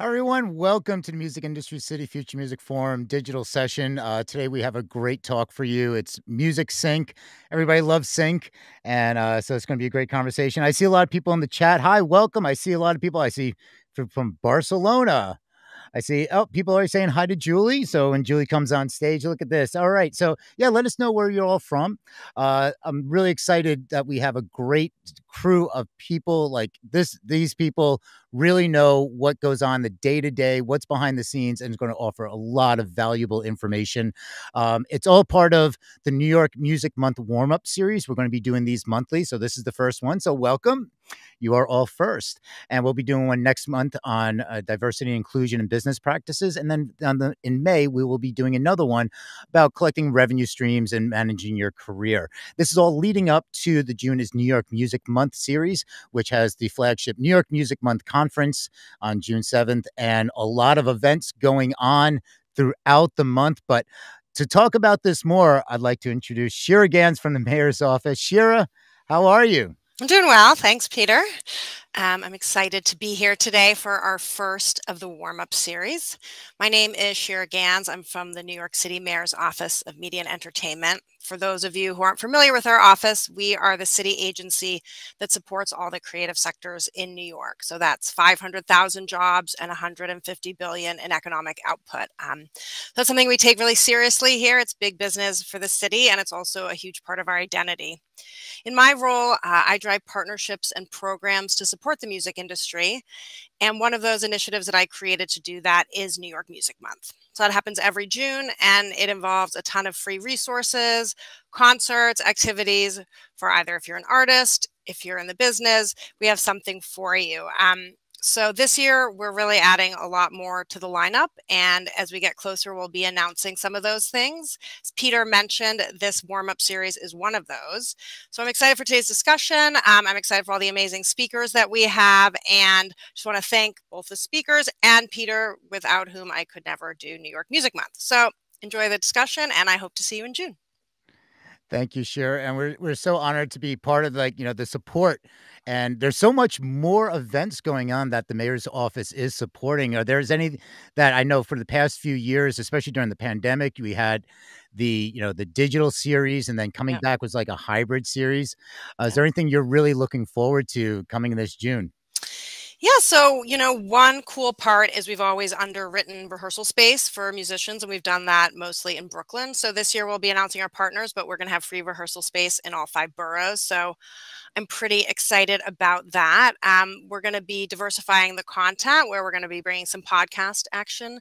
Hi, everyone. Welcome to the Music Industry City Future Music Forum digital session. Uh, today, we have a great talk for you. It's Music Sync. Everybody loves sync. And uh, so it's going to be a great conversation. I see a lot of people in the chat. Hi, welcome. I see a lot of people. I see from Barcelona. I see, oh, people are saying hi to Julie. So when Julie comes on stage, look at this. All right. So, yeah, let us know where you're all from. Uh, I'm really excited that we have a great crew of people like this. These people really know what goes on the day to day, what's behind the scenes, and is going to offer a lot of valuable information. Um, it's all part of the New York Music Month warm up series. We're going to be doing these monthly. So this is the first one. So welcome. You are all first. And we'll be doing one next month on uh, diversity, inclusion, and business practices. And then the, in May, we will be doing another one about collecting revenue streams and managing your career. This is all leading up to the June is New York Music Month series, which has the flagship New York Music Month conference on June 7th and a lot of events going on throughout the month. But to talk about this more, I'd like to introduce Shira Gans from the mayor's office. Shira, how are you? I'm doing well. Thanks, Peter. Um, I'm excited to be here today for our first of the warm up series. My name is Shira Gans. I'm from the New York City Mayor's Office of Media and Entertainment. For those of you who aren't familiar with our office, we are the city agency that supports all the creative sectors in New York. So that's 500,000 jobs and 150 billion in economic output. Um, that's something we take really seriously here. It's big business for the city, and it's also a huge part of our identity. In my role, uh, I drive partnerships and programs to support the music industry. And one of those initiatives that I created to do that is New York Music Month. So that happens every June and it involves a ton of free resources, concerts, activities for either if you're an artist, if you're in the business, we have something for you. Um, so this year we're really adding a lot more to the lineup and as we get closer we'll be announcing some of those things as peter mentioned this warm-up series is one of those so i'm excited for today's discussion um, i'm excited for all the amazing speakers that we have and just want to thank both the speakers and peter without whom i could never do new york music month so enjoy the discussion and i hope to see you in june Thank you, Shira. And we're we're so honored to be part of like, you know, the support. And there's so much more events going on that the mayor's office is supporting. Are there's any that I know for the past few years, especially during the pandemic, we had the, you know, the digital series and then coming yeah. back was like a hybrid series. Uh, yeah. Is there anything you're really looking forward to coming this June? Yeah, so you know, one cool part is we've always underwritten rehearsal space for musicians, and we've done that mostly in Brooklyn. So this year we'll be announcing our partners, but we're going to have free rehearsal space in all five boroughs. So I'm pretty excited about that. Um, we're going to be diversifying the content where we're going to be bringing some podcast action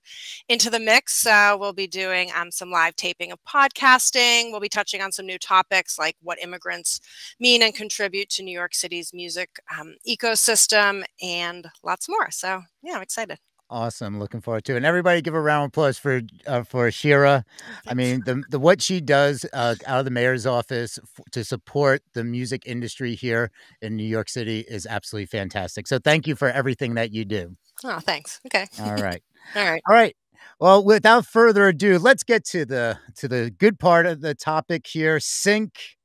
into the mix. Uh, we'll be doing um, some live taping of podcasting. We'll be touching on some new topics like what immigrants mean and contribute to New York City's music um, ecosystem and lots more. So, yeah, I'm excited. Awesome. Looking forward to it. And everybody give a round of applause for uh, for Shira. I mean, the the what she does uh, out of the mayor's office f- to support the music industry here in New York City is absolutely fantastic. So thank you for everything that you do. Oh, thanks. Okay. All right. All right. All right. Well, without further ado, let's get to the to the good part of the topic here. Sync.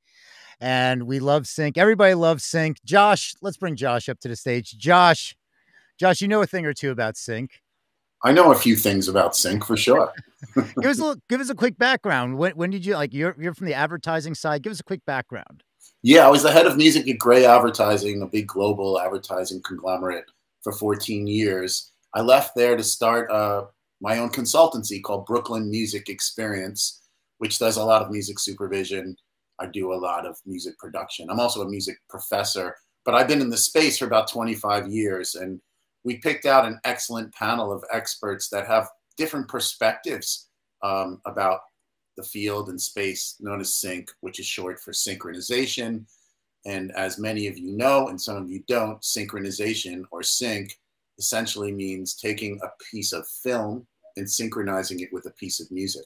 And we love sync. Everybody loves sync. Josh, let's bring Josh up to the stage. Josh, Josh, you know a thing or two about Sync. I know a few things about Sync for sure. give us a little, give us a quick background. When, when did you like? You're you're from the advertising side. Give us a quick background. Yeah, I was the head of music at Grey Advertising, a big global advertising conglomerate, for 14 years. I left there to start uh, my own consultancy called Brooklyn Music Experience, which does a lot of music supervision. I do a lot of music production. I'm also a music professor, but I've been in the space for about 25 years and we picked out an excellent panel of experts that have different perspectives um, about the field and space known as sync, which is short for synchronization. And as many of you know, and some of you don't, synchronization or sync essentially means taking a piece of film and synchronizing it with a piece of music.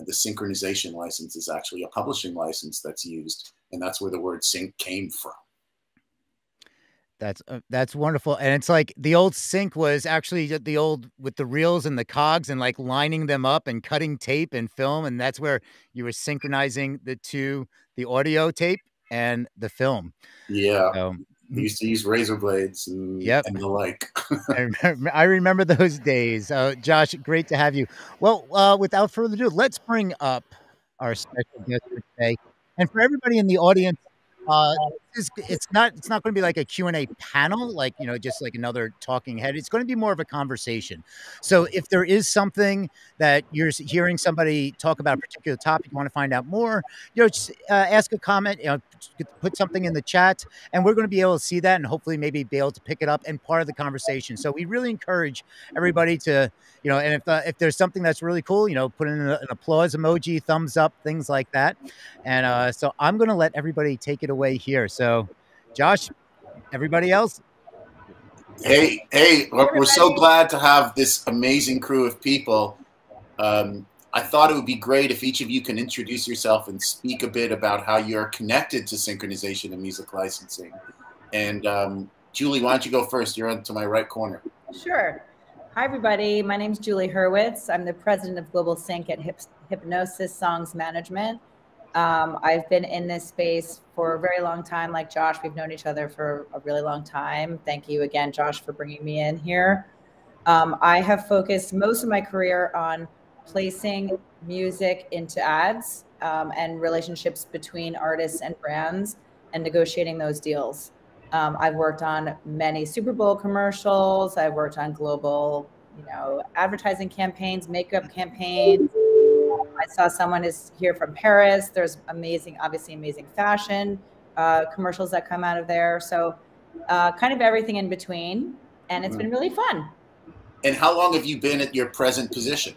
And the synchronization license is actually a publishing license that's used, and that's where the word sync came from. That's uh, that's wonderful, and it's like the old sync was actually the old with the reels and the cogs and like lining them up and cutting tape and film, and that's where you were synchronizing the two, the audio tape and the film. Yeah, We used to use razor blades and, Yep. and the like. I remember, I remember those days. Uh, Josh, great to have you. Well, uh, without further ado, let's bring up our special guest for today. And for everybody in the audience, uh, it's, it's not it's not going to be like a Q&A panel, like, you know, just like another talking head. It's going to be more of a conversation. So if there is something that you're hearing somebody talk about a particular topic, you want to find out more, you know, just uh, ask a comment, you know, put something in the chat, and we're going to be able to see that and hopefully maybe be able to pick it up and part of the conversation. So we really encourage everybody to, you know, and if uh, if there's something that's really cool, you know, put in a- an applause emoji, thumbs up, things like that. And uh, so I'm going to let everybody take it away here. So, Josh, everybody else, Hey, hey, we're, we're so glad to have this amazing crew of people. Um, I thought it would be great if each of you can introduce yourself and speak a bit about how you're connected to synchronization and music licensing. And um, Julie, why don't you go first? You're on to my right corner. Sure. Hi, everybody. My name is Julie Hurwitz. I'm the president of Global Sync at Hipgnosis Songs Management. Um, I've been in this space for a very long time. Like Josh, we've known each other for a really long time. Thank you again, Josh, for bringing me in here. Um, I have focused most of my career on placing music into ads um, and relationships between artists and brands and negotiating those deals. Um, I've worked on many Super Bowl commercials. I've worked on global, you know, advertising campaigns, makeup campaigns. I saw someone is here from Paris. There's amazing, obviously amazing fashion uh, commercials that come out of there. So, uh, kind of everything in between, and it's been really fun. And how long have you been at your present position?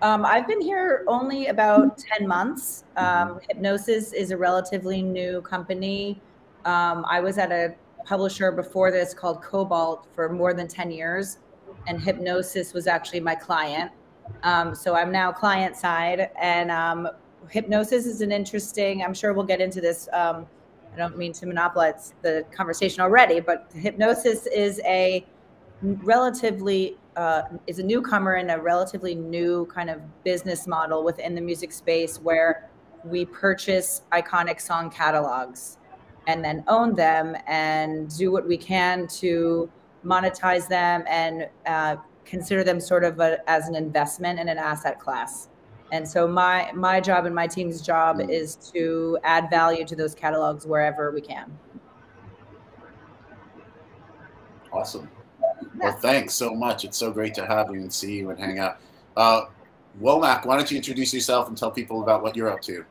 Um, I've been here only about 10 months. Um, Hipgnosis is a relatively new company. Um, I was at a publisher before this called Kobalt for more than 10 years, and Hipgnosis was actually my client. Um, so I'm now client side, and um, Hipgnosis is an interesting, I'm sure we'll get into this. Um, I don't mean to monopolize the conversation already, but Hipgnosis is a relatively uh, is a newcomer in a relatively new kind of business model within the music space where we purchase iconic song catalogs and then own them and do what we can to monetize them and uh, consider them sort of a, as an investment and an asset class. And so my my job and my team's job is to add value to those catalogs wherever we can. Awesome. Well, thanks so much. It's so great to have you and see you and hang out. Uh, Womack, why don't you introduce yourself and tell people about what you're up to?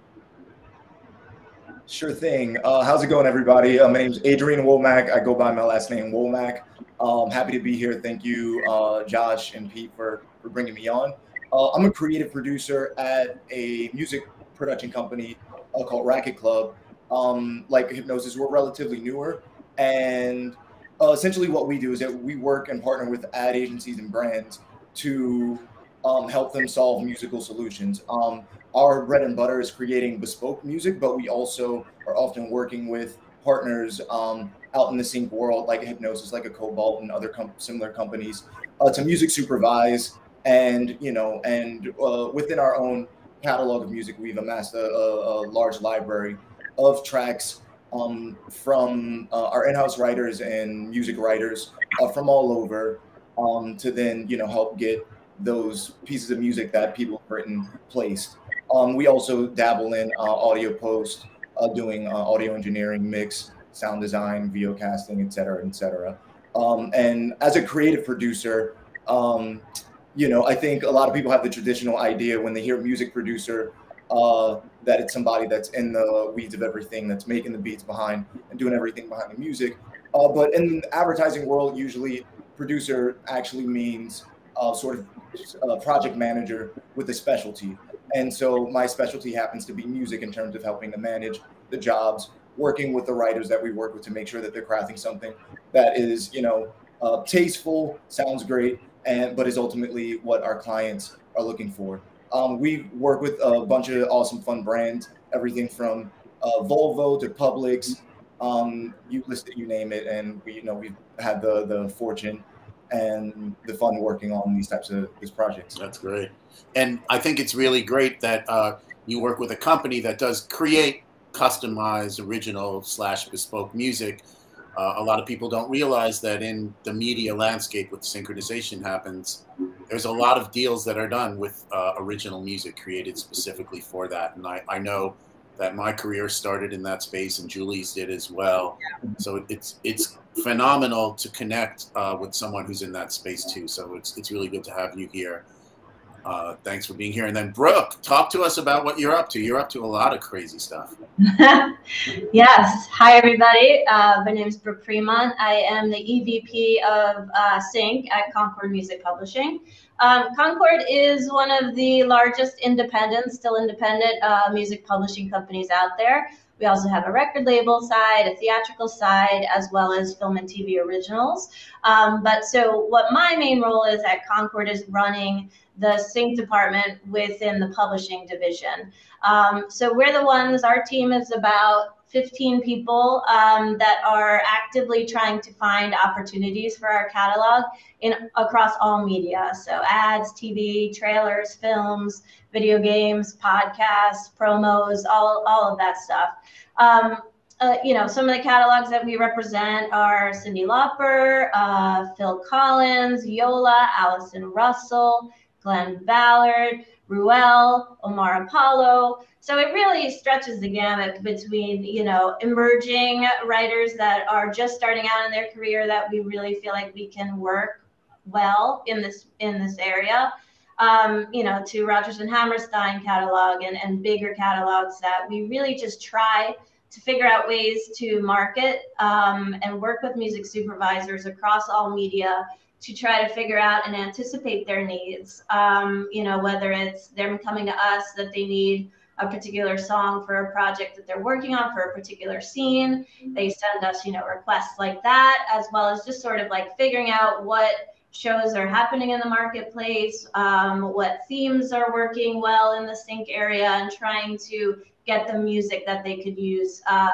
Sure thing. Uh, how's it going, everybody? Uh, my name is Adrian Womack. I go by my last name, Womack. Um, happy to be here. Thank you, uh, Josh and Pete, for, for bringing me on. Uh, I'm a creative producer at a music production company uh, called Racket Club. Um, like Hipgnosis, we're relatively newer. And uh, essentially, what we do is that we work and partner with ad agencies and brands to um, help them solve musical solutions. Um, our bread and butter is creating bespoke music, but we also are often working with partners um, out in the sync world, like Hipgnosis, like a Kobalt, and other com- similar companies, uh, to music supervise and you know, and uh, within our own catalog of music, we've amassed a, a, a large library of tracks um, from uh, our in-house writers and music writers uh, from all over um, to then you know help get those pieces of music that people have written placed. Um, we also dabble in uh, audio post, uh, doing uh, audio engineering, mix, sound design, video casting, et cetera, et cetera. Um, and as a creative producer, um, you know, I think a lot of people have the traditional idea when they hear music producer uh, that it's somebody that's in the weeds of everything, that's making the beats behind and doing everything behind the music. Uh, but in the advertising world, usually producer actually means uh, sort of a project manager with a specialty. And so my specialty happens to be music in terms of helping to manage the jobs, working with the writers that we work with to make sure that they're crafting something that is, you know, uh, tasteful, sounds great, and but is ultimately what our clients are looking for. Um, we work with a bunch of awesome, fun brands, everything from uh, Volvo to Publix, um, you list it, you name it, and we, you know, we've had the the fortune and the fun working on these types of these projects. That's great. And I think it's really great that uh, you work with a company that does create customized, original slash bespoke music. Uh, a lot of people don't realize that in the media landscape with synchronization happens, there's a lot of deals that are done with uh, original music created specifically for that. And I, I know that my career started in that space and Julie's did as well. So it's it's phenomenal to connect uh, with someone who's in that space too. So it's it's really good to have you here. Uh, thanks for being here. And then Brooke, talk to us about what you're up to. You're up to a lot of crazy stuff. yes. Hi, everybody. Uh, my name is Brooke Primont. I am the EVP of uh, Sync at Concord Music Publishing. Um, Concord is one of the largest independent, still independent uh, music publishing companies out there. We also have a record label side, a theatrical side, as well as film and TV originals. Um, but so, what my main role is at Concord is running the sync department within the publishing division. Um, so, we're the ones, our team is about 15 people um, that are actively trying to find opportunities for our catalog in across all media. So ads, TV, trailers, films, video games, podcasts, promos, all, all of that stuff. Um, uh, you know, some of the catalogs that we represent are Cyndi Lauper, uh, Phil Collins, Yola, Allison Russell, Glen Ballard, Ruel, Omar Apollo. So it really stretches the gamut between, you know, emerging writers that are just starting out in their career that we really feel like we can work well in this in this area. Um, you know, to Rodgers and Hammerstein catalog and, and bigger catalogs that we really just try to figure out ways to market um, and work with music supervisors across all media to try to figure out and anticipate their needs. Um, you know, whether it's them coming to us that they need a particular song for a project that they're working on for a particular scene. They send us, you know, requests like that, as well as just sort of like figuring out what shows are happening in the marketplace, um, what themes are working well in the sync area, and trying to get the music that they could use uh,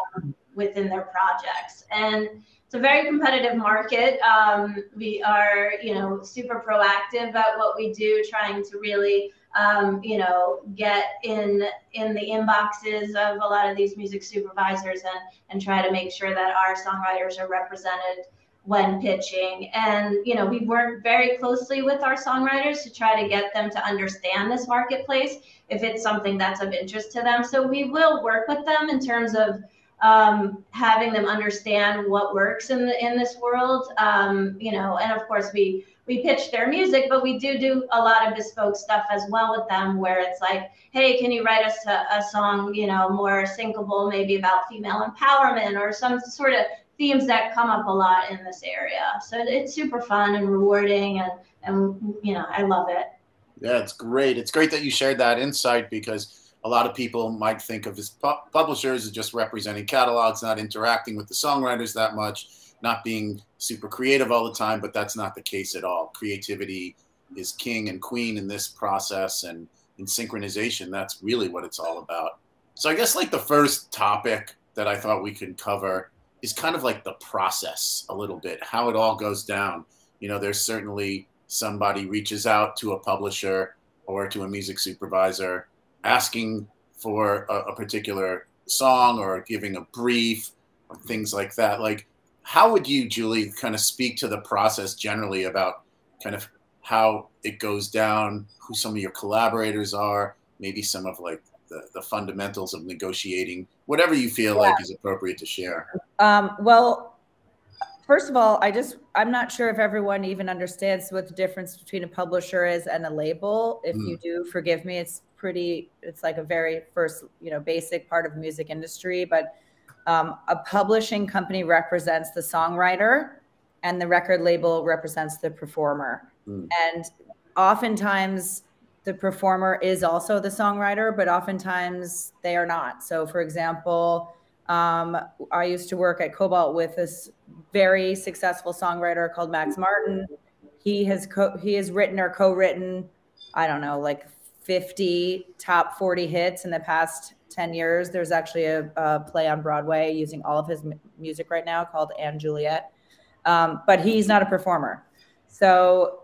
within their projects. And it's a very competitive market. Um, we are, you know, super proactive about what we do, trying to really um, you know, get in in the inboxes of a lot of these music supervisors and and try to make sure that our songwriters are represented when pitching. And you know, we work very closely with our songwriters to try to get them to understand this marketplace if it's something that's of interest to them. So we will work with them in terms of um, having them understand what works in the in this world. Um, you know, and of course we we pitch their music, but we do do a lot of bespoke stuff as well with them, where it's like, hey, can you write us a, a song, you know, more syncable, maybe about female empowerment or some sort of themes that come up a lot in this area. So it's super fun and rewarding, and and you know, I love it. Yeah, it's great. It's great that you shared that insight because a lot of people might think of as pu- publishers as just representing catalogs, not interacting with the songwriters that much not being super creative all the time, but that's not the case at all. Creativity is king and queen in this process and in synchronization, that's really what it's all about. So I guess like the first topic that I thought we could cover is kind of like the process a little bit, how it all goes down. You know, there's certainly somebody reaches out to a publisher or to a music supervisor asking for a, a particular song or giving a brief or things like that. Like how would you, Julie, kind of speak to the process generally about kind of how it goes down, who some of your collaborators are, maybe some of like the, the fundamentals of negotiating, whatever you feel yeah. like is appropriate to share? Um, well, first of all, I just, I'm not sure if everyone even understands what the difference between a publisher is and a label. If mm. you do, forgive me, it's pretty, it's like a very first, you know, basic part of the music industry, but um, a publishing company represents the songwriter and the record label represents the performer. Mm. And oftentimes the performer is also the songwriter, but oftentimes they are not. So, for example, um, I used to work at Kobalt with this very successful songwriter called Max Martin. He has co- he has written or co-written, I don't know, like 50 top 40 hits in the past 10 years. There's actually a, a play on Broadway using all of his m- music right now called & Juliet. Um, but he's not a performer. So,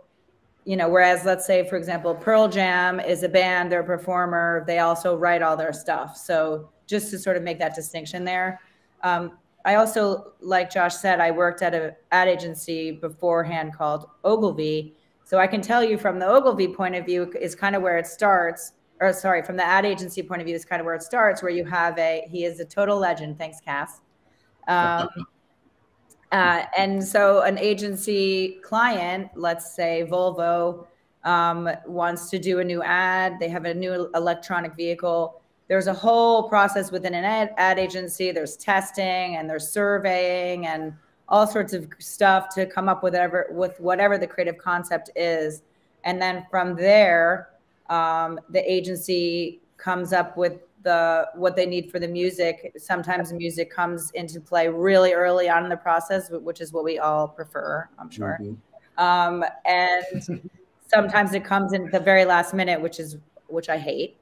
you know, whereas let's say, for example, Pearl Jam is a band, they're a performer, they also write all their stuff. So, just to sort of make that distinction there. Um, I also, like Josh said, I worked at a ad agency beforehand called Ogilvy. So I can tell you from the Ogilvy point of view is kind of where it starts. Or sorry, from the ad agency point of view is kind of where it starts, where you have a he is a total legend. Thanks, Cass. Um, uh, and so an agency client, let's say Volvo, um, wants to do a new ad. They have a new electronic vehicle there's a whole process within an ad, ad agency. There's testing and there's surveying and all sorts of stuff to come up with whatever with whatever the creative concept is, and then from there, um, the agency comes up with the what they need for the music. Sometimes music comes into play really early on in the process, which is what we all prefer, I'm sure. Mm-hmm. Um, and sometimes it comes in the very last minute, which is which I hate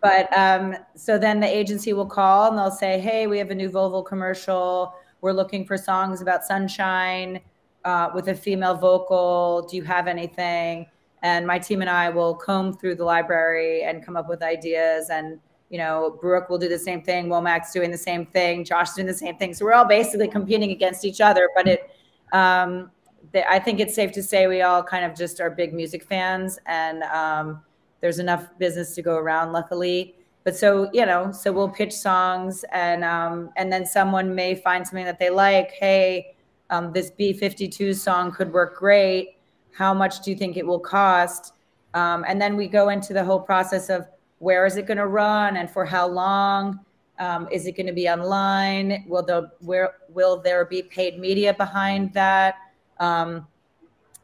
but um, so then the agency will call and they'll say, "Hey, we have a new Volvo commercial. We're looking for songs about sunshine uh, with a female vocal. Do you have anything?" And my team and I will comb through the library and come up with ideas. And you know, Brooke will do the same thing. Womack's doing the same thing. Josh doing the same thing. So we're all basically competing against each other. But it, um, the, I think it's safe to say we all kind of just are big music fans and. Um, there's enough business to go around, luckily. But so you know, so we'll pitch songs, and um, and then someone may find something that they like. Hey, um, this B52 song could work great. How much do you think it will cost? Um, and then we go into the whole process of where is it going to run and for how long? Um, is it going to be online? Will there where will there be paid media behind that? Um,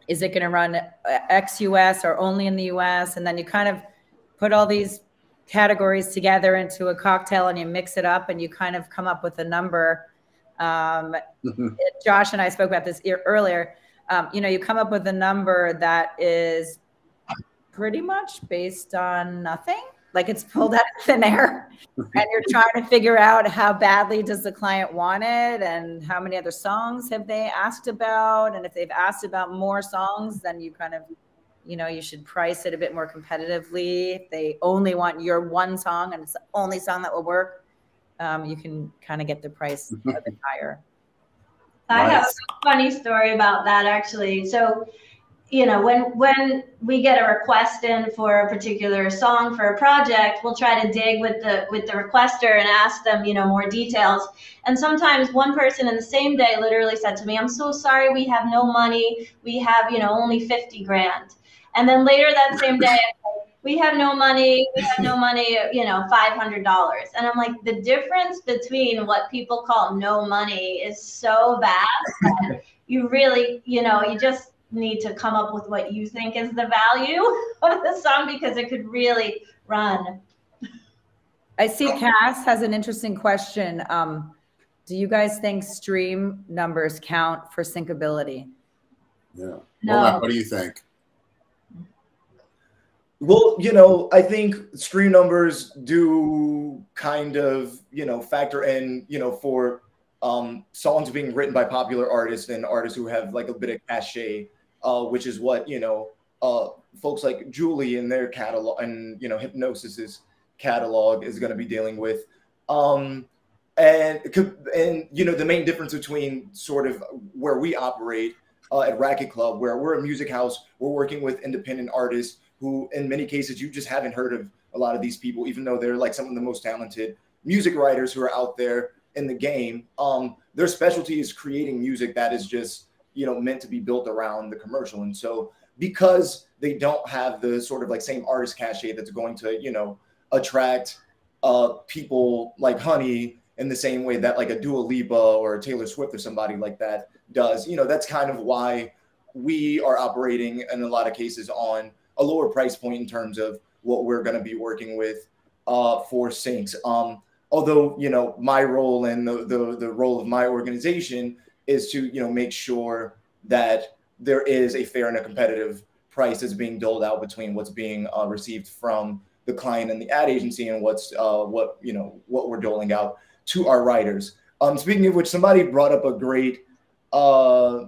is it going to run ex US or only in the US? And then you kind of put all these categories together into a cocktail and you mix it up and you kind of come up with a number. Um, mm-hmm. Josh and I spoke about this earlier. Um, you know, you come up with a number that is pretty much based on nothing like it's pulled out of thin air and you're trying to figure out how badly does the client want it and how many other songs have they asked about? And if they've asked about more songs then you kind of you know you should price it a bit more competitively. If they only want your one song and it's the only song that will work um, you can kind of get the price a bit higher. I have a funny story about that actually. So you know when when we get a request in for a particular song for a project we'll try to dig with the with the requester and ask them you know more details. And sometimes one person in the same day literally said to me i'm so sorry we have no money we have you know only 50 grand. And then later that same day we have no money we have no money you know $500 and i'm like the difference between what people call no money is so vast you really you know you just need to come up with what you think is the value of the song because it could really run. I see Cass has an interesting question. Um, do you guys think stream numbers count for syncability? Yeah. No. Well, what do you think? Well, you know, I think stream numbers do kind of, you know, factor in, you know, for um, songs being written by popular artists and artists who have like a bit of cachet uh, which is what you know uh, folks like Julie in their catalog and you know Hipgnosis's catalog is going to be dealing with. Um, and and you know the main difference between sort of where we operate uh, at Racket Club, where we're a music house, we're working with independent artists who, in many cases, you just haven't heard of a lot of these people, even though they're like some of the most talented music writers who are out there in the game. Um, their specialty is creating music that is just you know meant to be built around the commercial and so because they don't have the sort of like same artist cachet that's going to you know attract uh people like honey in the same way that like a Dua Lipa or a Taylor Swift or somebody like that does you know that's kind of why we are operating in a lot of cases on a lower price point in terms of what we're going to be working with uh, for syncs. Um, although you know my role and the, the the role of my organization is to you know make sure that there is a fair and a competitive price that's being doled out between what's being uh, received from the client and the ad agency and what's uh, what you know what we're doling out to our writers. Um, speaking of which, somebody brought up a great uh,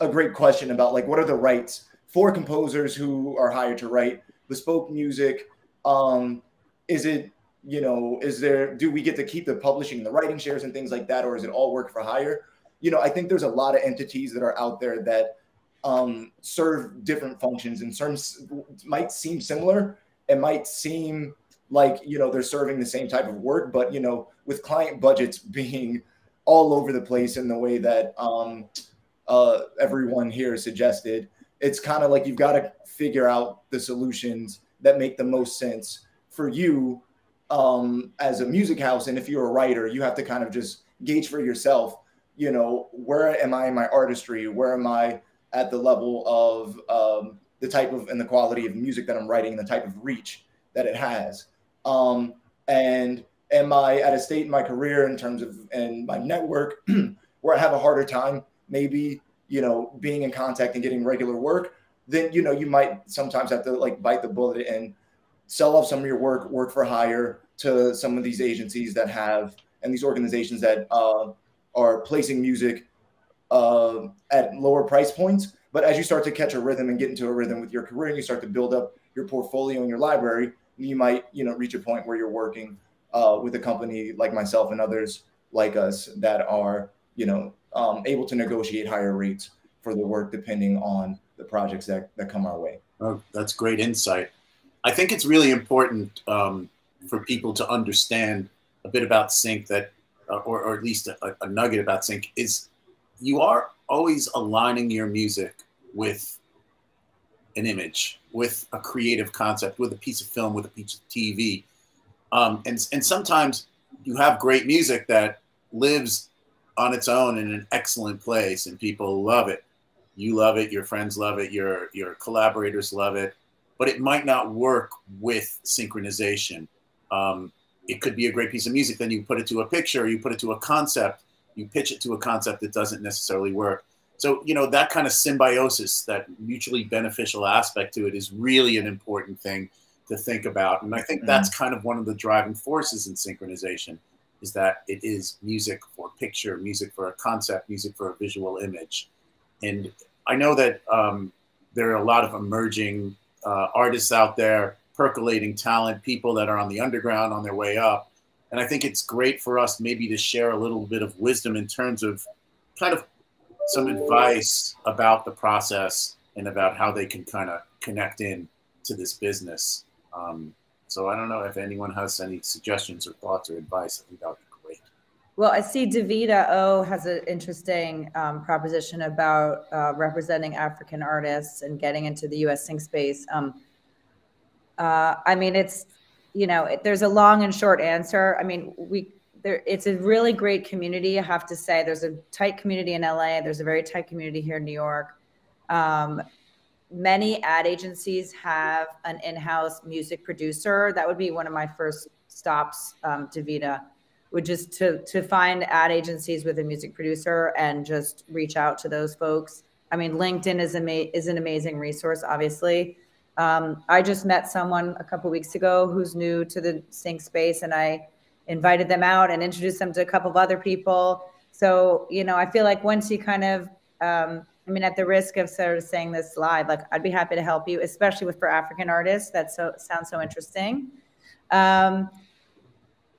a great question about like what are the rights for composers who are hired to write bespoke music. Um, is it you know, is there, do we get to keep the publishing the writing shares and things like that? Or is it all work for hire? You know, I think there's a lot of entities that are out there that um, serve different functions and terms might seem similar. It might seem like, you know, they're serving the same type of work, but, you know, with client budgets being all over the place in the way that um, uh, everyone here suggested, it's kind of like you've got to figure out the solutions that make the most sense for you um, as a music house. And if you're a writer, you have to kind of just gauge for yourself, you know, where am I in my artistry? Where am I at the level of um, the type of and the quality of music that I'm writing and the type of reach that it has? Um, and am I at a state in my career in terms of and my network where I have a harder time maybe you know being in contact and getting regular work? Then you know you might sometimes have to like bite the bullet and sell off some of your work, work for hire to some of these agencies that have and these organizations that uh, are placing music uh, at lower price points. But as you start to catch a rhythm and get into a rhythm with your career, and you start to build up your portfolio and your library, you might you know reach a point where you're working uh, with a company like myself and others like us that are you know um, able to negotiate higher rates for the work depending on the projects that, that come our way. Oh, that's great insight. I think it's really important um, for people to understand a bit about sync that, or, or, at least a, a, nugget about sync is you are always aligning your music with an image, with a creative concept, with a piece of film, with a piece of TV. Um, and, and sometimes you have great music that lives on its own in an excellent place and people love it. You love it, your friends love it, your, your collaborators love it but it might not work with synchronization. Um, it could be a great piece of music, then you put it to a picture, you put it to a concept, you pitch it to a concept that doesn't necessarily work. So, you know, that kind of symbiosis, that mutually beneficial aspect to it is really an important thing to think about. And I think that's mm-hmm. kind of one of the driving forces in synchronization is that it is music for picture, music for a concept, music for a visual image. And I know that um, there are a lot of emerging uh, artists out there, percolating talent, people that are on the underground on their way up. And I think it's great for us maybe to share a little bit of wisdom in terms of kind of some advice about the process and about how they can kind of connect in to this business. Um, so I don't know if anyone has any suggestions or thoughts or advice. I think that would be great. Well, I see Davida O has an interesting um, proposition about uh, representing African artists and getting into the U.S. sync space. Um, uh, I mean, it's you know, it, there's a long and short answer. I mean, we there, it's a really great community. I have to say, there's a tight community in LA. There's a very tight community here in New York. Um, many ad agencies have an in-house music producer. That would be one of my first stops um, Davida would just to to find ad agencies with a music producer and just reach out to those folks. I mean, LinkedIn is ama- is an amazing resource. Obviously, um, I just met someone a couple weeks ago who's new to the sync space, and I invited them out and introduced them to a couple of other people. So you know, I feel like once you kind of um, I mean, at the risk of sort of saying this live, like I'd be happy to help you, especially with for African artists. That so sounds so interesting. Um,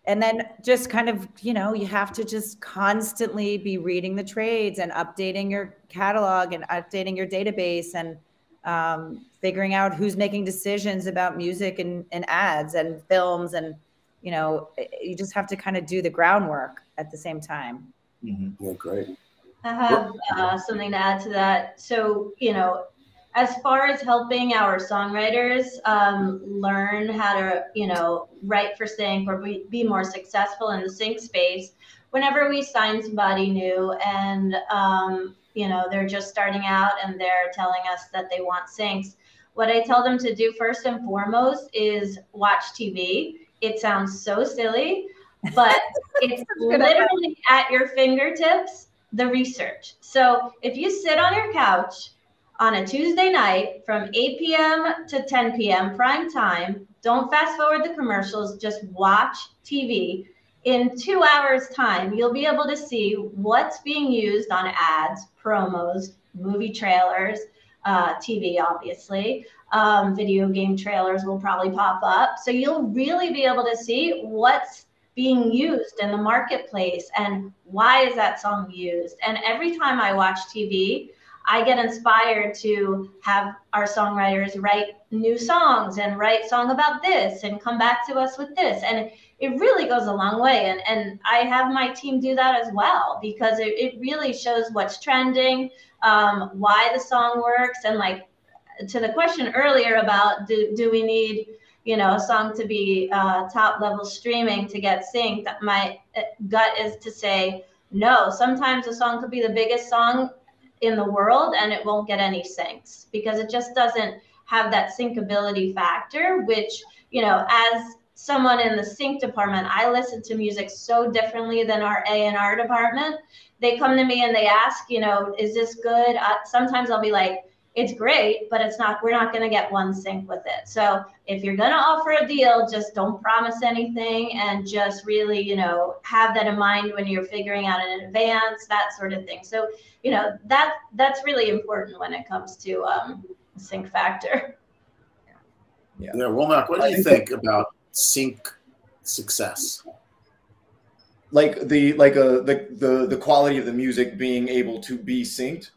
and then just kind of you know you have to just constantly be reading the trades and updating your catalog and updating your database and um, figuring out who's making decisions about music and, and ads and films and you know you just have to kind of do the groundwork at the same time. Mm-hmm. yeah great. I have uh, something to add to that. So you know as far as helping our songwriters um, learn how to, you know, write for sync or be, be, more successful in the sync space, whenever we sign somebody new and, um, you know, they're just starting out and they're telling us that they want syncs, what I tell them to do first and foremost is watch TV. It sounds so silly, but it's literally at your fingertips, the research. So if you sit on your couch, on a Tuesday night from 8 p.m. to 10 p.m. prime time. Don't fast forward the commercials, just watch TV. In two hours' time, you'll be able to see what's being used on ads, promos, movie trailers, uh, TV, obviously. Um, video game trailers will probably pop up. So you'll really be able to see what's being used in the marketplace and why is that song used. And every time I watch TV, I get inspired to have our songwriters write new songs and write song about this and come back to us with this. And it really goes a long way. And, and I have my team do that as well because it, it really shows what's trending, um, why the song works. And like to the question earlier about do, do we need, you know, a song to be uh, top level streaming to get synced, my uh, gut is to say, no, sometimes a song could be the biggest song in the world and it won't get any syncs because it just doesn't have that syncability factor, which, you know, as someone in the sync department, I listen to music so differently than our A&R department. They come to me and they ask, you know, is this good? Sometimes I'll be like, it's great, but it's not, we're not going to get one sync with it. So if you're going to offer a deal, just don't promise anything and just really, you know, have that in mind when you're figuring out in advance, that sort of thing. So, you know, that that's really important when it comes to um, sync factor. Yeah. Yeah. Womack, what do you think about sync success? Like the like a uh, the the the quality of the music being able to be synced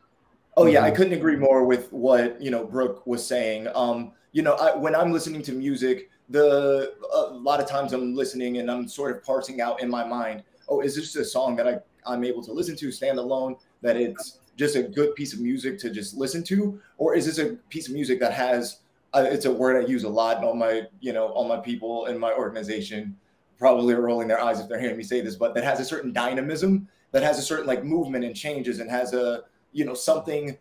Oh yeah, I mm-hmm. couldn't agree more with what you know Brooke was saying. Um, you know, I, when I'm listening to music, the a lot of times I'm listening and I'm sort of parsing out in my mind. Oh, is this a song that I I'm able to listen to stand alone? That it's just a good piece of music to just listen to, or is this a piece of music that has uh, it's a word I use a lot on my you know all my people in my organization probably are rolling their eyes if they're hearing me say this, but that has a certain dynamism, that has a certain like movement and changes, and has a you know something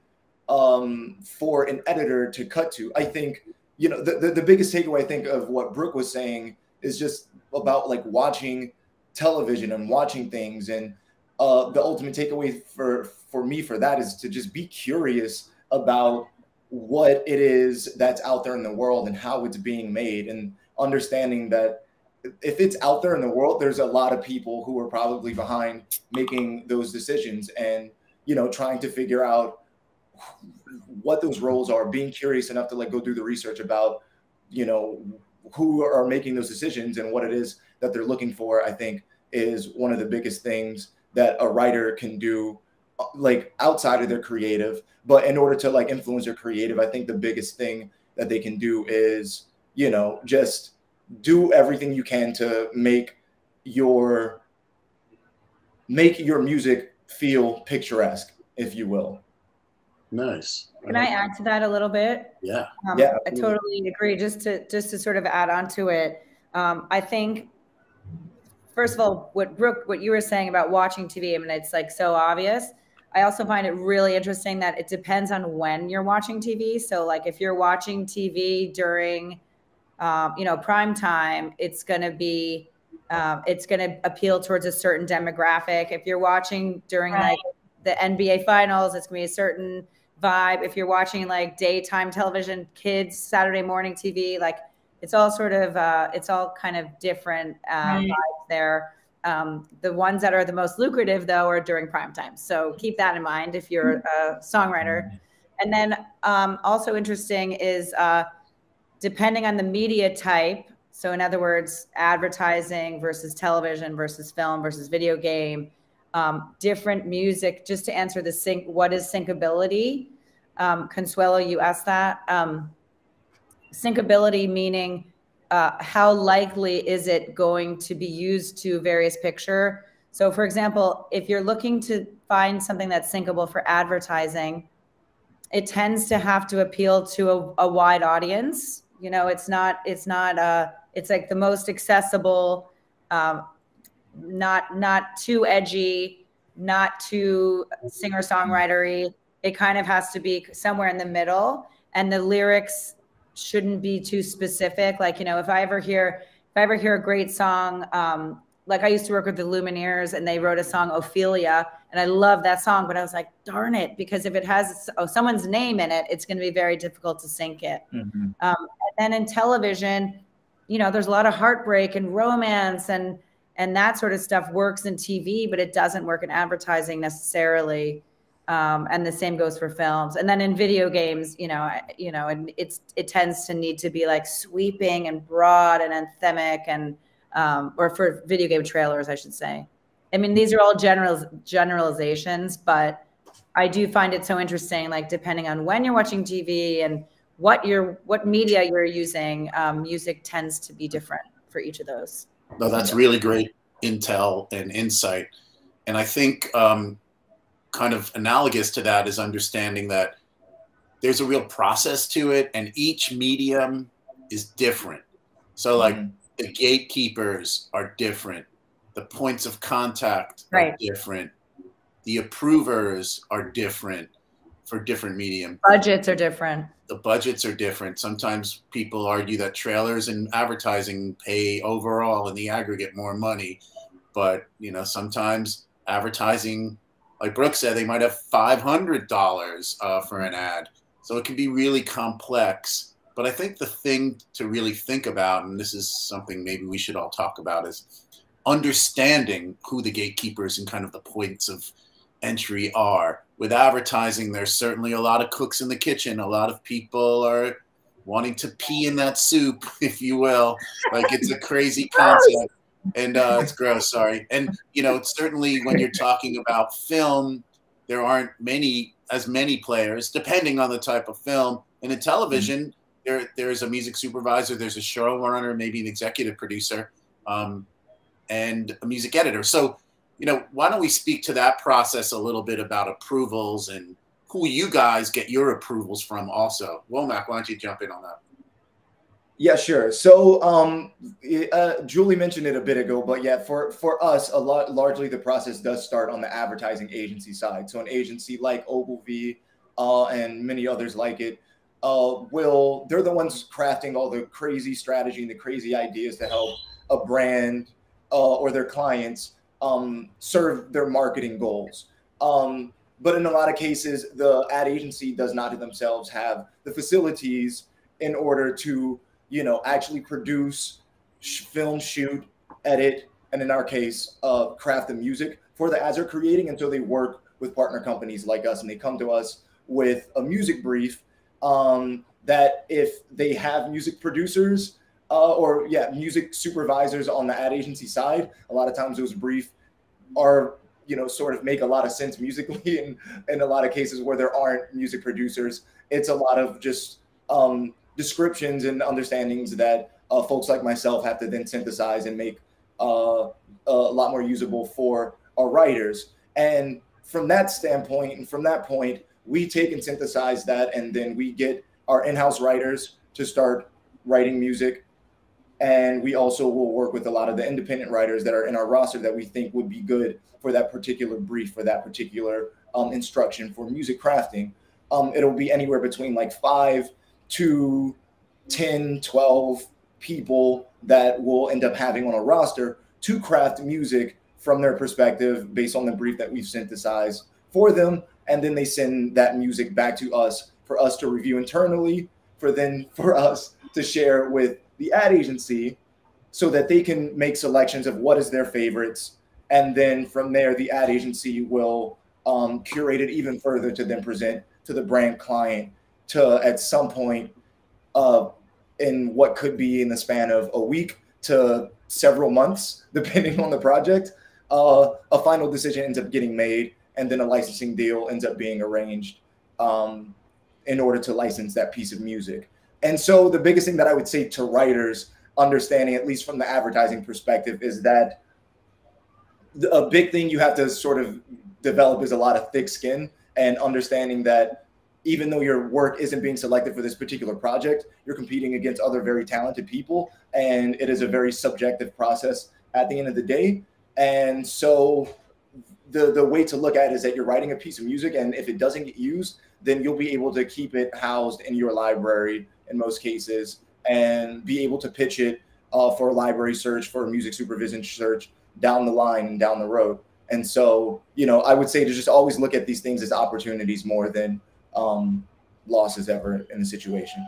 um, for an editor to cut to. I think you know the, the, the biggest takeaway I think of what Brooke was saying is just about like watching television and watching things and uh, the ultimate takeaway for for me for that is to just be curious about what it is that's out there in the world and how it's being made and understanding that if it's out there in the world there's a lot of people who are probably behind making those decisions and you know, trying to figure out what those roles are, being curious enough to like go do the research about, you know, who are making those decisions and what it is that they're looking for, I think is one of the biggest things that a writer can do like outside of their creative. But in order to like influence their creative, I think the biggest thing that they can do is, you know, just do everything you can to make your make your music feel picturesque, if you will. Nice. Can I add to that a little bit? Yeah. Um, yeah. I totally agree. Just to just to sort of add on to it, um, I think first of all, what Brooke, what you were saying about watching TV, I mean, it's like so obvious. I also find it really interesting that it depends on when you're watching TV. So, like, if you're watching TV during, um, you know, prime time, it's going to be um, it's going to appeal towards a certain demographic. If you're watching during right. like the NBA finals, it's going to be a certain vibe. If you're watching like daytime television, kids Saturday morning TV, like it's all sort of uh, it's all kind of different uh, right. vibes there. Um, the ones that are the most lucrative though are during prime time. So keep that in mind if you're a songwriter. And then um, also interesting is uh, depending on the media type, so, in other words, advertising versus television versus film versus video game, um, different music. Just to answer the sync, what is syncability? Um, Consuelo, you asked that. Um, syncability meaning uh, how likely is it going to be used to various picture? So, for example, if you're looking to find something that's syncable for advertising, it tends to have to appeal to a, a wide audience. You know, it's not it's not uh, it's like the most accessible, um, not not too edgy, not too singer songwritery. It kind of has to be somewhere in the middle, and the lyrics shouldn't be too specific. Like you know, if I ever hear if I ever hear a great song, um, like I used to work with the Lumineers, and they wrote a song Ophelia, and I love that song. But I was like, darn it, because if it has oh, someone's name in it, it's going to be very difficult to sync it. Mm-hmm. Um, and then in television, you know, there's a lot of heartbreak and romance and and that sort of stuff works in TV, but it doesn't work in advertising necessarily. Um, and the same goes for films. And then in video games, you know, you know, and it's it tends to need to be like sweeping and broad and anthemic, and um, or for video game trailers, I should say. I mean, these are all general generalizations, but I do find it so interesting. Like depending on when you're watching TV and what you're what media you're using, um, music tends to be different for each of those. No, that's really great intel and insight. And I think um, kind of analogous to that is understanding that there's a real process to it, and each medium is different. So, like mm-hmm. the gatekeepers are different, the points of contact right. are different, the approvers are different for different medium. Budgets are different. The budgets are different. Sometimes people argue that trailers and advertising pay overall in the aggregate more money, but you know sometimes advertising, like Brooke said, they might have five hundred dollars uh, for an ad, so it can be really complex. But I think the thing to really think about, and this is something maybe we should all talk about, is understanding who the gatekeepers and kind of the points of entry are. With advertising, there's certainly a lot of cooks in the kitchen. A lot of people are wanting to pee in that soup, if you will. Like it's a crazy concept. And uh, it's gross, sorry. And, you know, certainly when you're talking about film, there aren't many, as many players, depending on the type of film. And in television, there, there's a music supervisor, there's a showrunner, maybe an executive producer, um, and a music editor. So you know, why don't we speak to that process a little bit about approvals and who you guys get your approvals from also? Womack, why don't you jump in on that? Yeah, sure. So, um, uh, Julie mentioned it a bit ago, but yeah, for for us, a lot largely the process does start on the advertising agency side. So, an agency like Ogilvy uh, and many others like it uh, will they're the ones crafting all the crazy strategy and the crazy ideas to help a brand uh, or their clients um, serve their marketing goals. Um, but in a lot of cases, the ad agency does not themselves have the facilities in order to, you know, actually produce, sh- film, shoot, edit, and in our case, uh, craft the music for the ads they're creating until they work with partner companies like us and they come to us with a music brief um, that if they have music producers uh, or yeah, music supervisors on the ad agency side. A lot of times those brief. Are you know sort of make a lot of sense musically and in a lot of cases where there aren't music producers. It's a lot of just um, descriptions and understandings that uh, folks like myself have to then synthesize and make uh, a lot more usable for our writers. And from that standpoint and from that point we take and synthesize that and then we get our in-house writers to start writing music and we also will work with a lot of the independent writers that are in our roster that we think would be good for that particular brief, for that particular um, instruction for music crafting. Um, it'll be anywhere between like five to 10, 12 people that we'll end up having on a roster to craft music from their perspective based on the brief that we've synthesized for them. And then they send that music back to us for us to review internally, for then for us to share with the ad agency so that they can make selections of what is their favorites. And then from there, the ad agency will um, curate it even further to then present to the brand client to at some point uh, in what could be in the span of a week to several months, depending on the project, uh, a final decision ends up getting made, and then a licensing deal ends up being arranged um, in order to license that piece of music. And so the biggest thing that I would say to writers, understanding at least from the advertising perspective, is that a big thing you have to sort of develop is a lot of thick skin and understanding that even though your work isn't being selected for this particular project, you're competing against other very talented people, and it is a very subjective process at the end of the day. And so the the way to look at it is that you're writing a piece of music, and if it doesn't get used, then you'll be able to keep it housed in your library in most cases and be able to pitch it uh, for a library search, for a music supervision search down the line and down the road. And so, you know, I would say to just always look at these things as opportunities more than um, losses ever in the situation.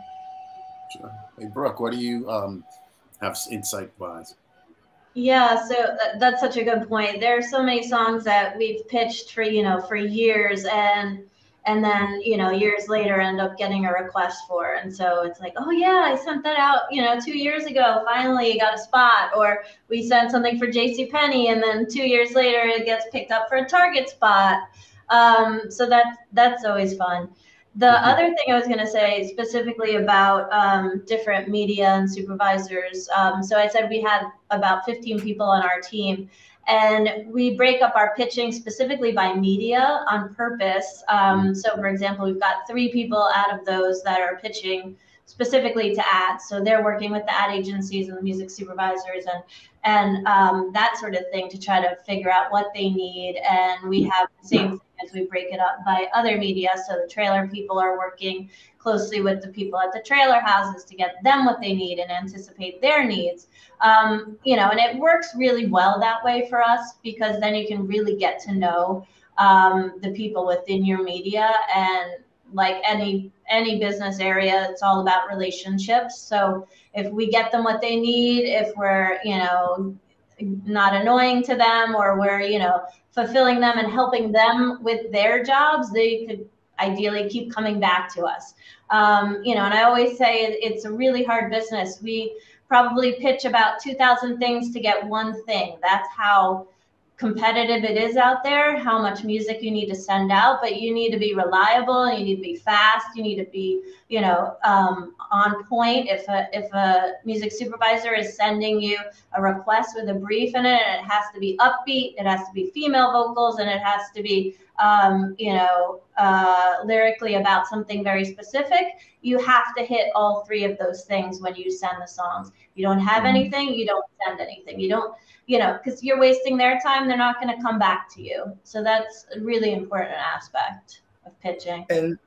Sure. Hey, Brooke, what do you um, have insight wise? Yeah, so that's such a good point. There are so many songs that we've pitched for, you know, for years and and then, you know, years later end up getting a request for. And so it's like, oh yeah, I sent that out, you know, 2 years ago, finally got a spot or we sent something for JC Penney and then 2 years later it gets picked up for a Target spot. Um, so that's that's always fun. The mm-hmm. other thing I was going to say specifically about um, different media and supervisors. Um, so I said we had about 15 people on our team, and we break up our pitching specifically by media on purpose. Um, mm-hmm. so, for example, we've got three people out of those that are pitching specifically to ads. So they're working with the ad agencies and the music supervisors and and um, that sort of thing to try to figure out what they need. And we have the same thing as we break it up by other media. So the trailer people are working closely with the people at the trailer houses to get them what they need and anticipate their needs. Um, you know, and it works really well that way for us because then you can really get to know um, the people within your media and like any any business area it's all about relationships so if we get them what they need if we're you know not annoying to them or we're you know fulfilling them and helping them with their jobs they could ideally keep coming back to us um, you know and i always say it's a really hard business we probably pitch about 2000 things to get one thing that's how competitive it is out there, how much music you need to send out, but you need to be reliable, you need to be fast, you need to be, you know, um, on point. If a if a music supervisor is sending you a request with a brief in it, it has to be upbeat, it has to be female vocals, and it has to be, um, you know, uh, lyrically about something very specific. You have to hit all three of those things when you send the songs. You don't have mm-hmm. anything, you don't send anything. You don't you know, because you're wasting their time, they're not going to come back to you. So that's a really important aspect of pitching. And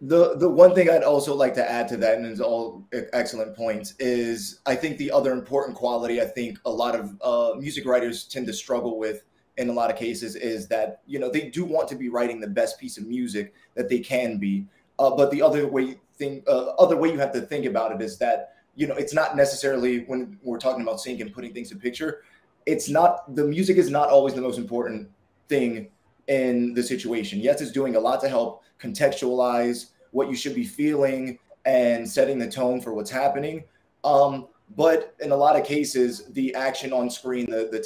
the the one thing I'd also like to add to that, and it's all excellent points, is I think the other important quality I think a lot of uh, music writers tend to struggle with in a lot of cases is that you know they do want to be writing the best piece of music that they can be, uh, but the other way thing uh, other way you have to think about it is that you know it's not necessarily when we're talking about sync and putting things in picture it's not the music is not always the most important thing in the situation. Yes, it's doing a lot to help contextualize what you should be feeling and setting the tone for what's happening. Um, but in a lot of cases, the action on screen, the the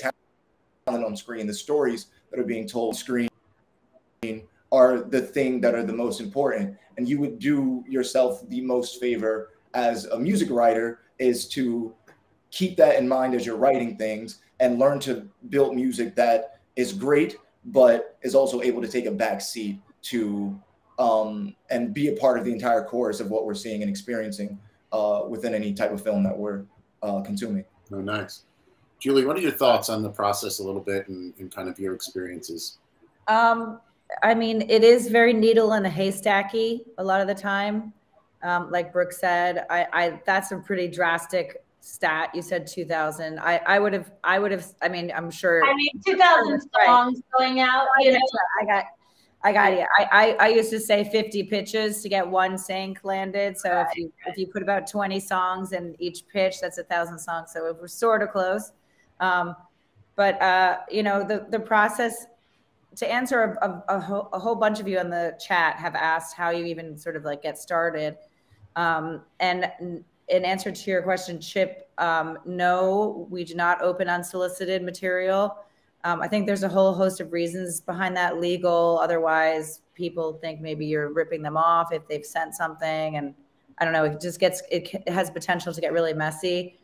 on screen, the stories that are being told screen are the thing that are the most important. And you would do yourself the most favor as a music writer is to keep that in mind as you're writing things and learn to build music that is great, but is also able to take a back seat to um, and be a part of the entire course of what we're seeing and experiencing uh, within any type of film that we're uh, consuming. Oh, nice. Julie, what are your thoughts on the process a little bit and, and kind of your experiences? Um, I mean, it is very needle in a haystacky a lot of the time. Um, like Brooke said, I, I that's a pretty drastic stat you said 2000 i i would have i would have i mean i'm sure i mean 2000 songs right. going out you know i got i got you I, I i used to say 50 pitches to get one sync landed so right. if you if you put about 20 songs in each pitch that's a thousand songs so we're sort of close um but uh you know the the process to answer a, a, a, whole, a whole bunch of you in the chat have asked how you even sort of like get started um, and in answer to your question, Chip, um, no, we do not open unsolicited material. Um, I think there's a whole host of reasons behind that legal. Otherwise, people think maybe you're ripping them off if they've sent something. And I don't know, it just gets, it has potential to get really messy.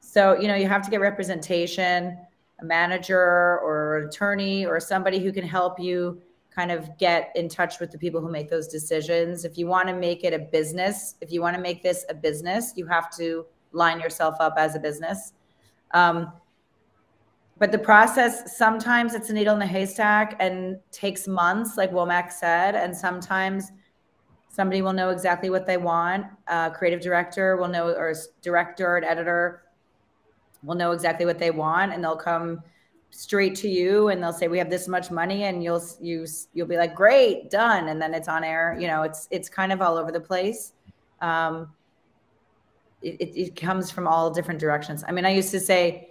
So, you know, you have to get representation, a manager or an attorney or somebody who can help you kind of get in touch with the people who make those decisions. If you want to make it a business, if you want to make this a business, you have to line yourself up as a business. Um, but the process sometimes it's a needle in a haystack and takes months, like Womack said, and sometimes somebody will know exactly what they want. A creative director will know, or director, an editor will know exactly what they want, and they'll come straight to you and they'll say we have this much money and you'll you you'll be like great done and then it's on air you know it's it's kind of all over the place um it, it comes from all different directions i mean i used to say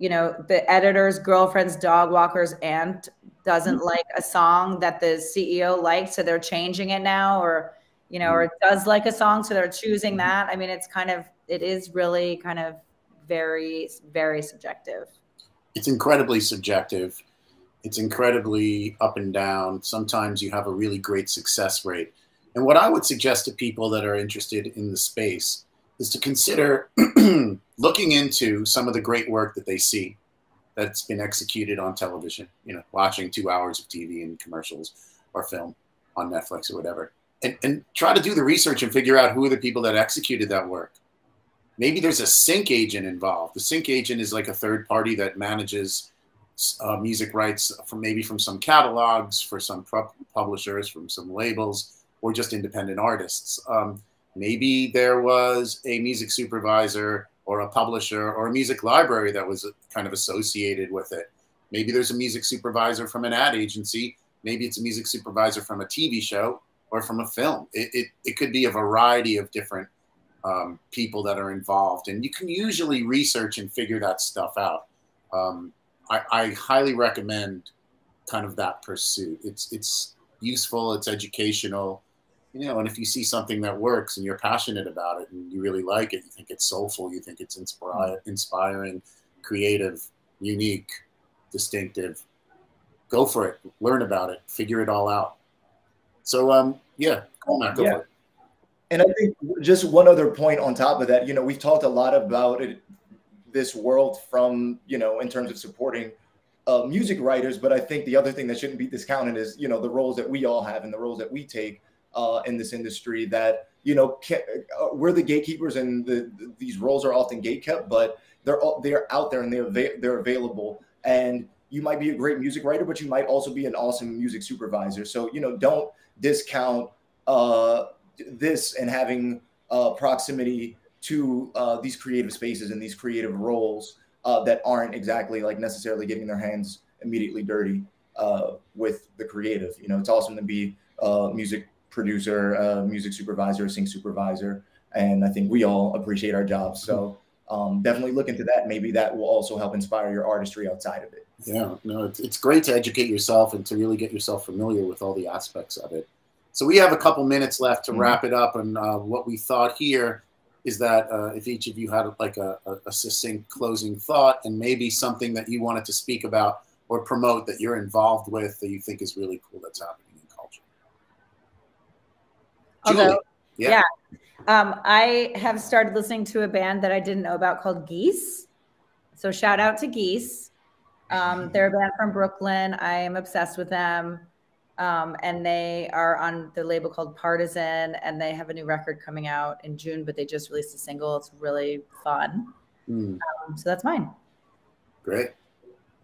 you know, the editor's girlfriend's dog walker's aunt doesn't mm-hmm. like a song that the CEO likes so they're changing it now, or you know, or mm-hmm. does like a song, so they're choosing mm-hmm. that. I mean, it's kind of it is really kind of very very subjective. It's incredibly subjective. It's incredibly up and down. Sometimes you have a really great success rate. And what I would suggest to people that are interested in the space is to consider looking into some of the great work that they see that's been executed on television, you know, watching two hours of TV and commercials or film on Netflix or whatever. And, and try to do the research and figure out who are the people that executed that work. Maybe there's a sync agent involved. The sync agent is like a third party that manages uh, music rights from maybe from some catalogs, for some publishers, from some labels, or just independent artists. Um, maybe there was a music supervisor or a publisher or a music library that was kind of associated with it. Maybe there's a music supervisor from an ad agency. Maybe it's a music supervisor from a TV show or from a film. It, it, it could be a variety of different um, people that are involved. And you can usually research and figure that stuff out. Um, I, I highly recommend kind of that pursuit. It's, it's useful, it's educational you know, and if you see something that works and you're passionate about it and you really like it, you think it's soulful, you think it's inspiring, creative, unique, distinctive, go for it, learn about it, figure it all out. So, um, yeah, go on, go yeah. for it. And I think just one other point on top of that, you know, we've talked a lot about it, this world from, you know, in terms of supporting uh, music writers, but I think the other thing that shouldn't be discounted is, you know, the roles that we all have and the roles that we take uh, in this industry that you know can, uh, we're the gatekeepers and the, the, these roles are often gatekept, but they're all, they're out there and they're they're available and you might be a great music writer, but you might also be an awesome music supervisor. So you know don't discount uh, this and having uh, proximity to uh, these creative spaces and these creative roles uh, that aren't exactly like necessarily getting their hands immediately dirty uh, with the creative. You know, it's awesome to be a music producer, uh, music supervisor, a sync supervisor, and I think we all appreciate our jobs. So um, definitely look into that. Maybe that will also help inspire your artistry outside of it. Yeah, no, it's, it's great to educate yourself and to really get yourself familiar with all the aspects of it. So we have a couple minutes left to mm-hmm. wrap it up, and uh, what we thought here is that uh, if each of you had like a, a, a succinct closing thought and maybe something that you wanted to speak about or promote that you're involved with that you think is really cool that's happening. In culture. Although, yeah. yeah. Um, I have started listening to a band that I didn't know about called Geese. So shout out to Geese. Um, they're a band from Brooklyn. I am obsessed with them. Um, and they are on the label called Partisan, and they have a new record coming out in June, but they just released a single. It's really fun. Mm. Um, so that's mine. Great.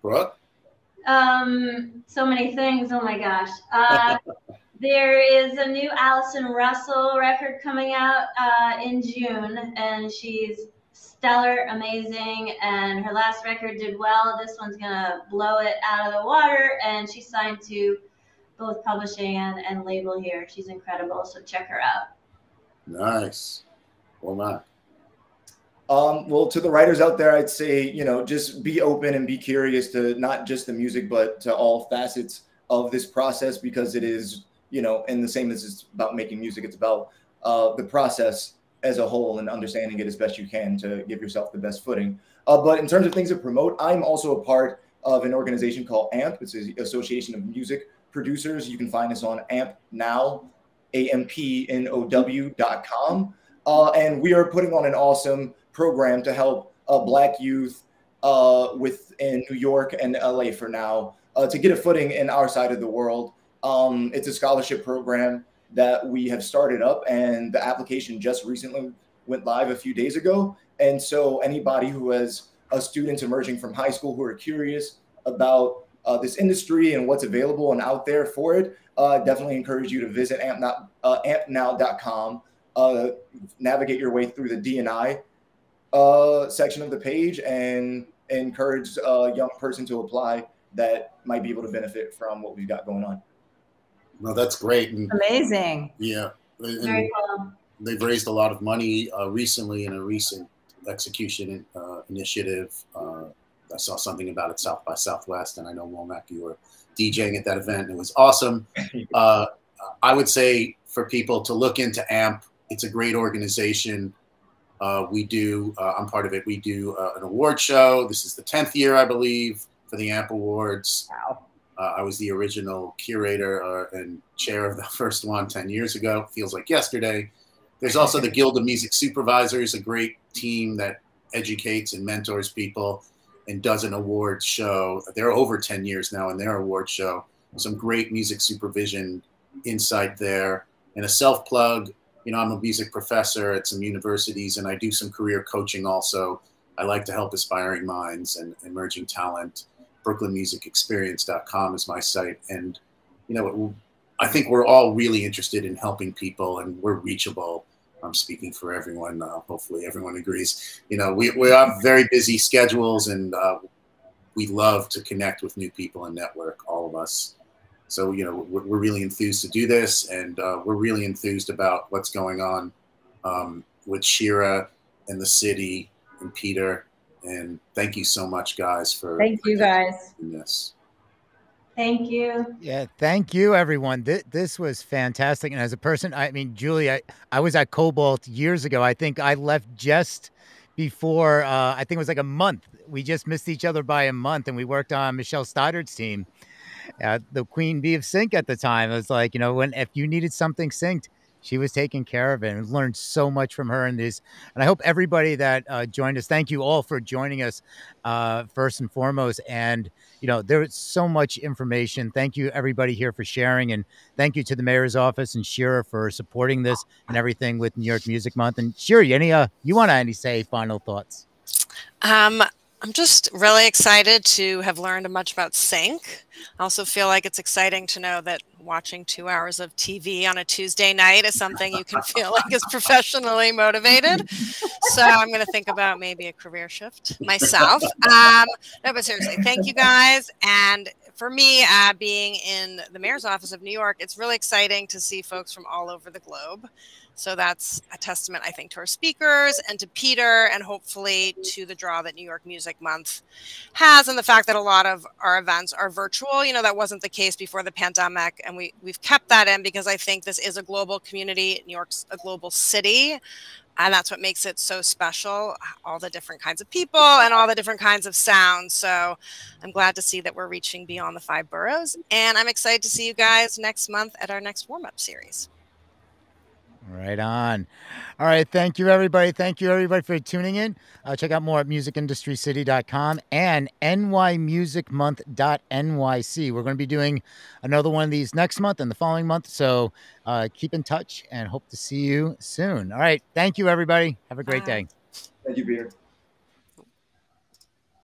Brooke? Um, so many things. Oh my gosh. Uh, there is a new Allison Russell record coming out uh, in June, and she's stellar, amazing, and her last record did well. This one's gonna blow it out of the water, and she signed to both publishing and, and label here. She's incredible, so check her out. Nice. Well, not. Um, well, to the writers out there, I'd say, you know, just be open and be curious to not just the music, but to all facets of this process because it is you know, and the same as it's about making music, it's about uh, the process as a whole and understanding it as best you can to give yourself the best footing. Uh, but in terms of things to promote, I'm also a part of an organization called AMP. It's the Association of Music Producers. You can find us on AMP now, A-M-P-N-O-W.com. Uh, and we are putting on an awesome program to help uh, Black youth uh, within New York and LA for now uh, to get a footing in our side of the world. Um, it's a scholarship program that we have started up, and the application just recently went live a few days ago. And so, anybody who has a students emerging from high school who are curious about uh, this industry and what's available and out there for it, uh, definitely encourage you to visit ampnow, uh, ampnow.com, uh, navigate your way through the DNI uh, section of the page, and encourage a young person to apply that might be able to benefit from what we've got going on. No, that's great. And, Amazing. Yeah. Very cool. They've raised a lot of money uh, recently in a recent execution uh, initiative. I saw something about it South by Southwest, and I know Womack, you were DJing at that event. And it was awesome. Uh, I would say for people to look into AMP, it's a great organization. Uh, we do, uh, I'm part of it. We do uh, an award show. This is the 10th year, I believe, for the AMP Awards. Wow. Uh, I was the original curator uh, and chair of the first one 10 years ago. Feels like yesterday. There's also the Guild of Music Supervisors, a great team that educates and mentors people and does an award show. They're over 10 years now in their award show. Some great music supervision insight there. And a self plug, you know, I'm a music professor at some universities and I do some career coaching also. I like to help aspiring minds and emerging talent. BrooklynMusicExperience.com is my site. And, you know, I think we're all really interested in helping people and we're reachable. I'm speaking for everyone. Uh, hopefully, everyone agrees. You know, we, we have very busy schedules and uh, we love to connect with new people and network, all of us. So, you know, we're, we're really enthused to do this and uh, we're really enthused about what's going on um, with Shira and the city and Peter. And thank you so much, guys, for thank you guys. This. Thank you. Yeah, thank you, everyone. This, this was fantastic. And as a person, I mean, Julie, I, I was at Kobalt years ago. I think I left just before, uh, I think it was like a month. We just missed each other by a month, and we worked on Michelle Stoddard's team, uh, the queen bee of sync at the time. It was like, you know, when if you needed something synced, she was taking care of it and learned so much from her in these. And I hope everybody that uh, joined us, thank you all for joining us uh, first and foremost. And, you know, there's so much information. Thank you, everybody here for sharing. And thank you to the mayor's office and Shira for supporting this and everything with New York Music Month. And Shira, any, uh, you want to any say final thoughts? Um, I'm just really excited to have learned much about sync. I also feel like it's exciting to know that watching two hours of TV on a Tuesday night is something you can feel like is professionally motivated. So I'm going to think about maybe a career shift myself. Um, no, but seriously, thank you guys. And for me, uh, being in the mayor's office of New York, it's really exciting to see folks from all over the globe. So that's a testament, I think, to our speakers and to Peter, and hopefully to the draw that New York Music Month has, and the fact that a lot of our events are virtual. You know, that wasn't the case before the pandemic, and we we've kept that in because I think this is a global community. New York's a global city. And that's what makes it so special all the different kinds of people and all the different kinds of sounds. So I'm glad to see that we're reaching beyond the five boroughs. And I'm excited to see you guys next month at our next warm up series. Right on. All right. Thank you, everybody. Thank you, everybody, for tuning in. Uh, check out more at musicindustrycity.com and nymusicmonth.nyc. We're going to be doing another one of these next month and the following month. So uh, keep in touch and hope to see you soon. All right. Thank you, everybody. Have a great Bye. day. Thank you, Peter.